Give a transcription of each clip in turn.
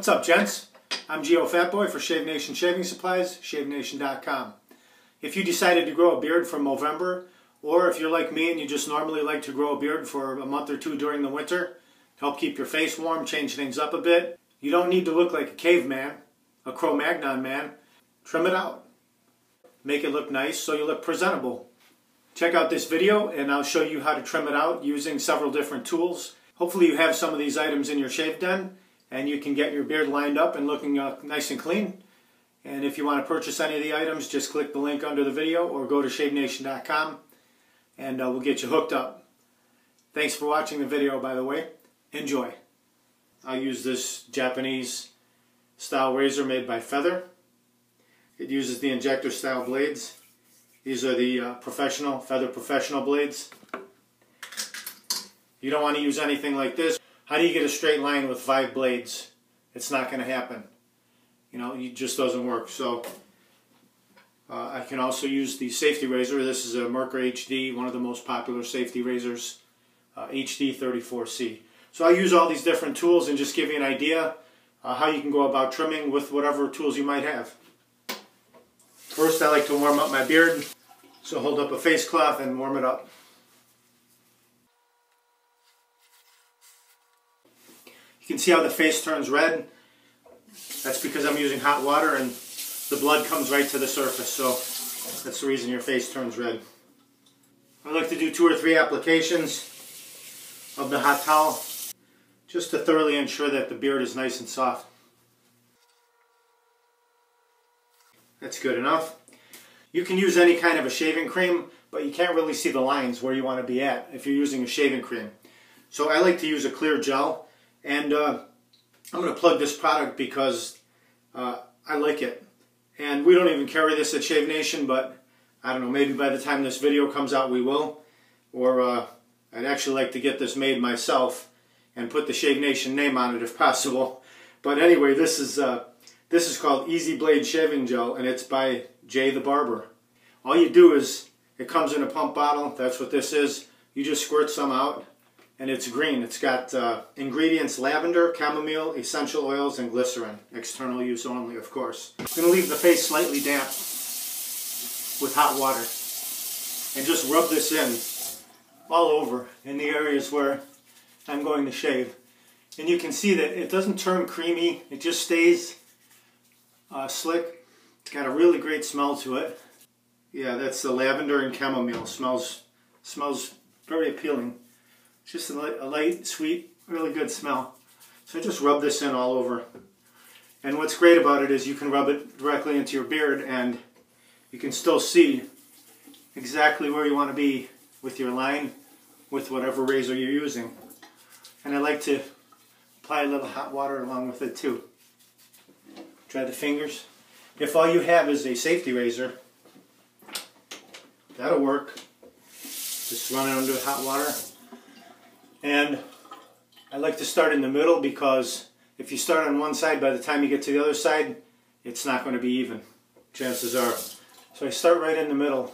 What's up, gents? I'm Geo Fatboy for Shave Nation Shaving Supplies, ShaveNation.com. If you decided to grow a beard from November, or if you're like me and you just normally like to grow a beard for a month or two during the winter, help keep your face warm, change things up a bit, you don't need to look like a caveman, a Cro-Magnon man. Trim it out. Make it look nice so you look presentable. Check out this video and I'll show you how to trim it out using several different tools. Hopefully you have some of these items in your shave den and you can get your beard lined up and looking uh, nice and clean. And if you want to purchase any of the items, just click the link under the video or go to shavenation.com and uh, we'll get you hooked up. Thanks for watching the video, by the way. Enjoy. I'll use this Japanese style razor made by Feather. It uses the injector style blades. These are the uh, professional, Feather professional blades. You don't want to use anything like this. How do you get a straight line with five blades? It's not going to happen. You know, it just doesn't work. So uh, I can also use the safety razor. This is a Merkur HD, one of the most popular safety razors, uh, HD 34C. So I use all these different tools and just give you an idea uh, how you can go about trimming with whatever tools you might have. First I like to warm up my beard. So hold up a face cloth and warm it up. Can see how the face turns red. That's because I'm using hot water and the blood comes right to the surface. So that's the reason your face turns red. I like to do two or three applications of the hot towel just to thoroughly ensure that the beard is nice and soft. That's good enough. You can use any kind of a shaving cream, but you can't really see the lines where you want to be at if you're using a shaving cream. So I like to use a clear gel and uh, I'm going to plug this product because uh, I like it. And we don't even carry this at Shave Nation, but I don't know, maybe by the time this video comes out we will. Or uh, I'd actually like to get this made myself and put the Shave Nation name on it if possible. But anyway, this is uh, this is called Easy Blade Shaving Gel, and it's by Jay the Barber. All you do is, it comes in a pump bottle, that's what this is. You just squirt some out, and it's green. It's got uh, ingredients lavender, chamomile, essential oils, and glycerin. External use only, of course. I'm going to leave the face slightly damp with hot water and just rub this in all over in the areas where I'm going to shave. And you can see that it doesn't turn creamy, it just stays uh, slick. It's got a really great smell to it. Yeah, that's the lavender and chamomile. Smells smells very appealing. Just a light, a light, sweet, really good smell. So I just rub this in all over. And what's great about it is you can rub it directly into your beard and you can still see exactly where you want to be with your line with whatever razor you're using. And I like to apply a little hot water along with it too. Try the fingers. If all you have is a safety razor, that'll work. Just run it under hot water and I like to start in the middle because if you start on one side, by the time you get to the other side, it's not going to be even. Chances are. So I start right in the middle.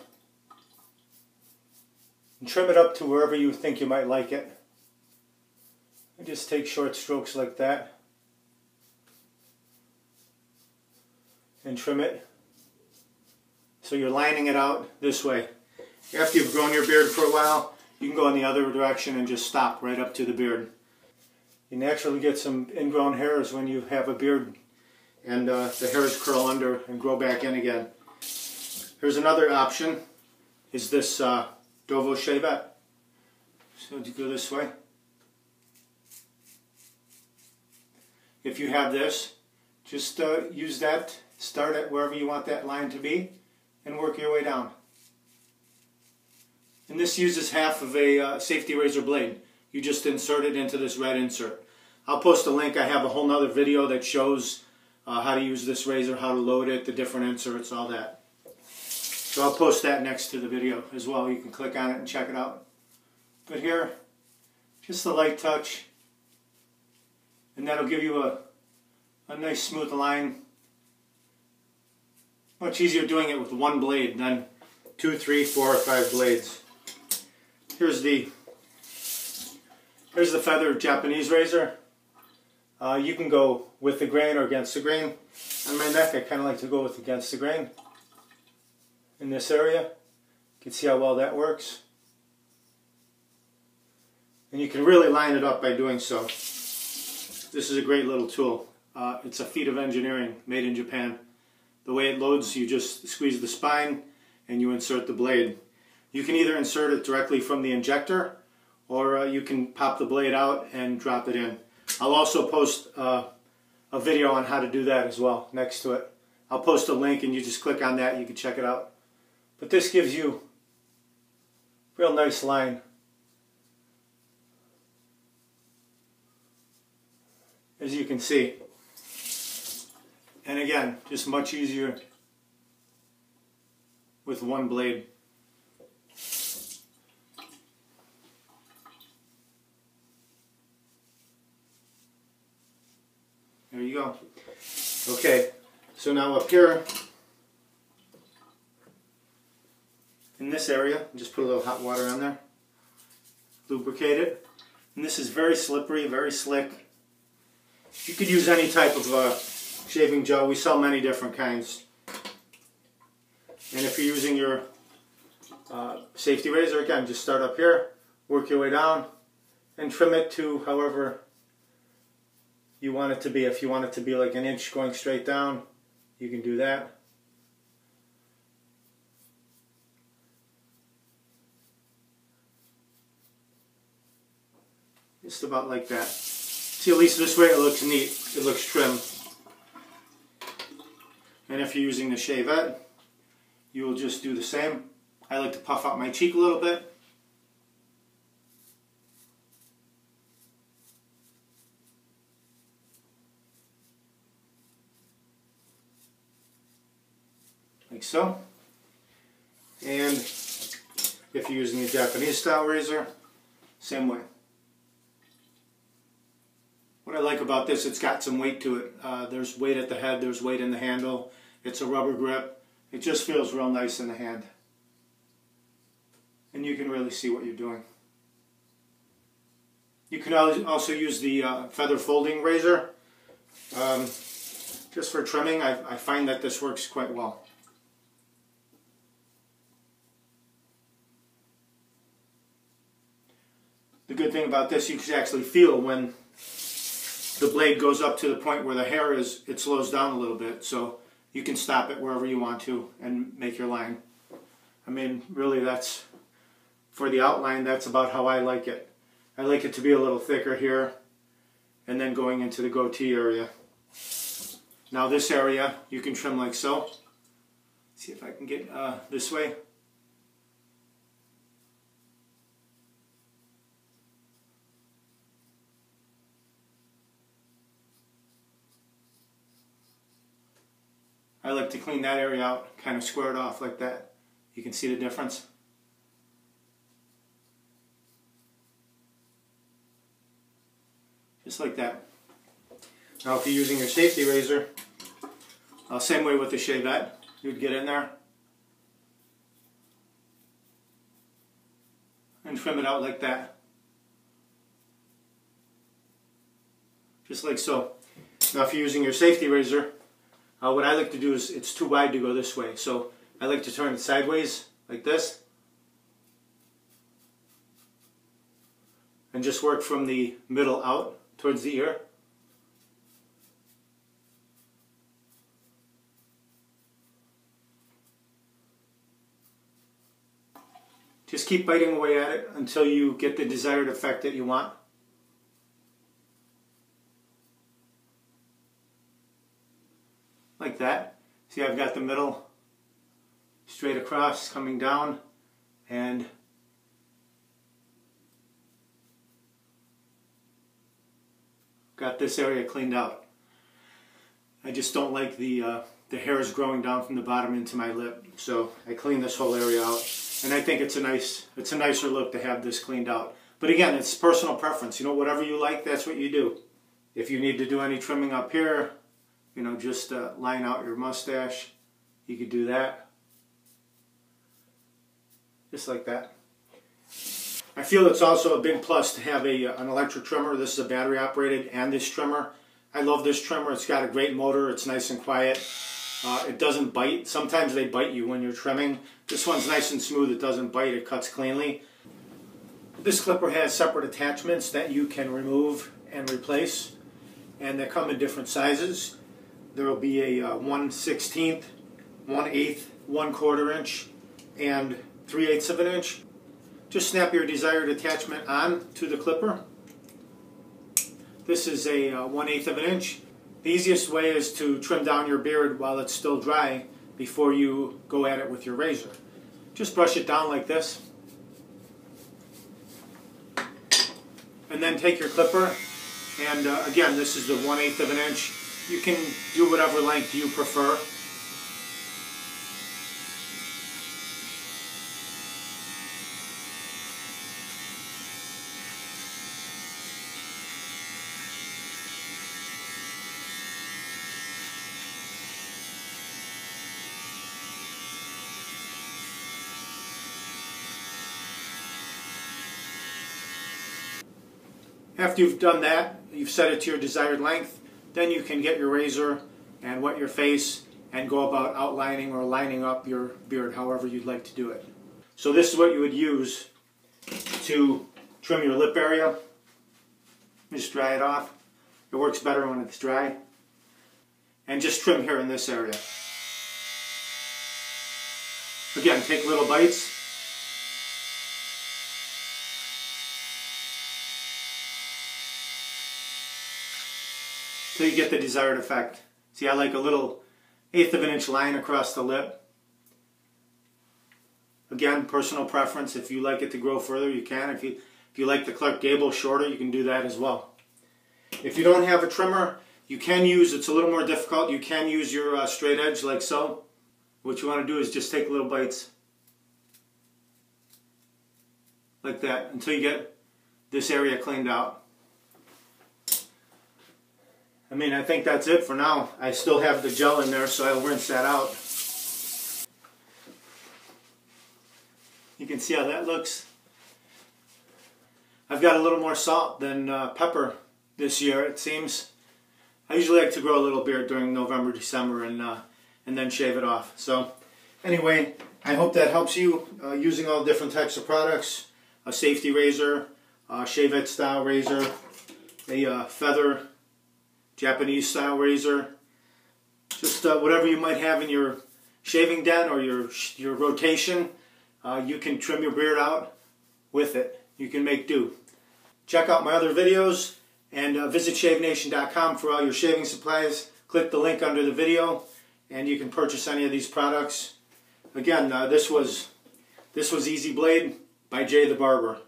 And trim it up to wherever you think you might like it. I just take short strokes like that. And trim it. So you're lining it out this way. After you've grown your beard for a while, you can go in the other direction and just stop right up to the beard. You naturally get some ingrown hairs when you have a beard and uh, the hairs curl under and grow back in again. Here's another option, is this uh, Dovo Shavette. So you go this way. If you have this, just uh, use that, start at wherever you want that line to be, and work your way down. And this uses half of a uh, safety razor blade. You just insert it into this red insert. I'll post a link. I have a whole nother video that shows uh, how to use this razor, how to load it, the different inserts, all that. So I'll post that next to the video as well. You can click on it and check it out. But here, just a light touch. And that'll give you a, a nice smooth line. Much easier doing it with one blade than two, three, four, or five blades. Here's the here's the feather Japanese razor. Uh, you can go with the grain or against the grain. On my neck, I kind of like to go with against the grain in this area. You can see how well that works. And you can really line it up by doing so. This is a great little tool. Uh, it's a feat of engineering made in Japan. The way it loads, you just squeeze the spine and you insert the blade. You can either insert it directly from the injector or uh, you can pop the blade out and drop it in. I'll also post uh, a video on how to do that as well next to it. I'll post a link and you just click on that you can check it out. But this gives you real nice line. As you can see. And again, just much easier with one blade. There you go. Okay, so now up here, in this area, just put a little hot water on there, lubricate it. And this is very slippery, very slick. You could use any type of uh, shaving gel. We sell many different kinds. And if you're using your uh, safety razor, again, just start up here, work your way down, and trim it to however you want it to be. If you want it to be like an inch going straight down, you can do that. Just about like that. See, at least this way it looks neat. It looks trim. And if you're using the shavette, you will just do the same. I like to puff out my cheek a little bit. Like so. And if you're using a Japanese style razor, same way. What I like about this, it's got some weight to it. Uh, there's weight at the head, there's weight in the handle. It's a rubber grip. It just feels real nice in the hand. And you can really see what you're doing. You can also use the uh, feather folding razor. Um, just for trimming, I, I find that this works quite well. Good thing about this, you can actually feel when the blade goes up to the point where the hair is, it slows down a little bit. So you can stop it wherever you want to and make your line. I mean, really that's, for the outline, that's about how I like it. I like it to be a little thicker here and then going into the goatee area. Now this area, you can trim like so. See if I can get uh, this way. I like to clean that area out, kind of square it off like that. You can see the difference. Just like that. Now if you're using your safety razor, uh, same way with the shavette, you'd get in there and trim it out like that. Just like so. Now if you're using your safety razor, uh, what I like to do is, it's too wide to go this way. So I like to turn it sideways, like this. And just work from the middle out towards the ear. Just keep biting away at it until you get the desired effect that you want. Like that. See I've got the middle straight across coming down and got this area cleaned out. I just don't like the uh, the hairs growing down from the bottom into my lip so I clean this whole area out and I think it's a nice it's a nicer look to have this cleaned out but again it's personal preference you know whatever you like that's what you do if you need to do any trimming up here you know, just uh, line out your mustache. You could do that. Just like that. I feel it's also a big plus to have a, uh, an electric trimmer. This is a battery operated and this trimmer. I love this trimmer. It's got a great motor. It's nice and quiet. Uh, it doesn't bite. Sometimes they bite you when you're trimming. This one's nice and smooth. It doesn't bite. It cuts cleanly. This clipper has separate attachments that you can remove and replace. And they come in different sizes. There will be a uh, 1 16th, 1 8th, 1 quarter inch, and 3 eighths of an inch. Just snap your desired attachment on to the clipper. This is a uh, 1 8th of an inch. The easiest way is to trim down your beard while it's still dry before you go at it with your razor. Just brush it down like this. And then take your clipper and uh, again this is the 1 8th of an inch. You can do whatever length you prefer. After you've done that, you've set it to your desired length, then you can get your razor and wet your face and go about outlining or lining up your beard however you'd like to do it. So this is what you would use to trim your lip area. Just dry it off. It works better when it's dry. And just trim here in this area. Again, take little bites. Till you get the desired effect. See, I like a little eighth of an inch line across the lip. Again, personal preference. If you like it to grow further, you can. If you if you like the Clark Gable shorter, you can do that as well. If you don't have a trimmer, you can use, it's a little more difficult, you can use your uh, straight edge like so. What you want to do is just take little bites. Like that, until you get this area cleaned out. I mean, I think that's it for now. I still have the gel in there, so I'll rinse that out. You can see how that looks. I've got a little more salt than uh, pepper this year, it seems. I usually like to grow a little beard during November, December, and uh, and then shave it off. So, anyway, I hope that helps you uh, using all different types of products. A safety razor, a shavette style razor, a uh, feather Japanese style razor, just uh, whatever you might have in your shaving den or your, your rotation, uh, you can trim your beard out with it. You can make do. Check out my other videos and uh, visit shavenation.com for all your shaving supplies. Click the link under the video and you can purchase any of these products. Again, uh, this was this was Easy Blade by Jay the Barber.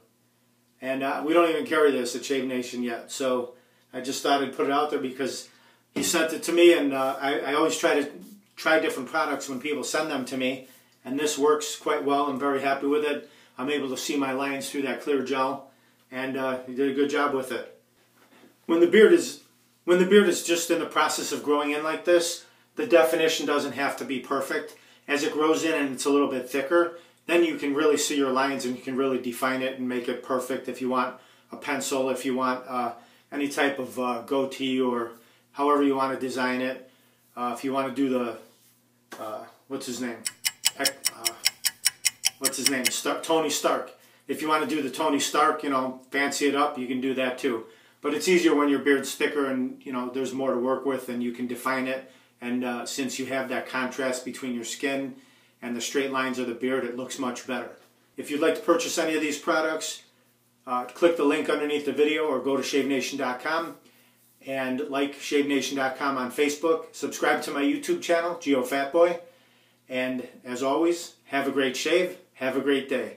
And uh, we don't even carry this at Shave Nation yet. So I just thought I'd put it out there because he sent it to me, and uh, I, I, always try to try different products when people send them to me, and this works quite well. I'm very happy with it. I'm able to see my lines through that clear gel, and uh, he did a good job with it. When the beard is when the beard is just in the process of growing in like this, the definition doesn't have to be perfect. As it grows in and it's a little bit thicker, then you can really see your lines and you can really define it and make it perfect if you want a pencil, if you want uh, any type of uh, goatee or however you want to design it. Uh, if you want to do the, uh, what's his name? Uh, what's his name? Star Tony Stark. If you want to do the Tony Stark, you know, fancy it up, you can do that too. But it's easier when your beard's thicker and, you know, there's more to work with and you can define it. And uh, since you have that contrast between your skin and the straight lines of the beard, it looks much better. If you'd like to purchase any of these products, uh, click the link underneath the video or go to shavenation.com and like shavenation.com on Facebook. Subscribe to my YouTube channel, Geo Fatboy. And as always, have a great shave. Have a great day.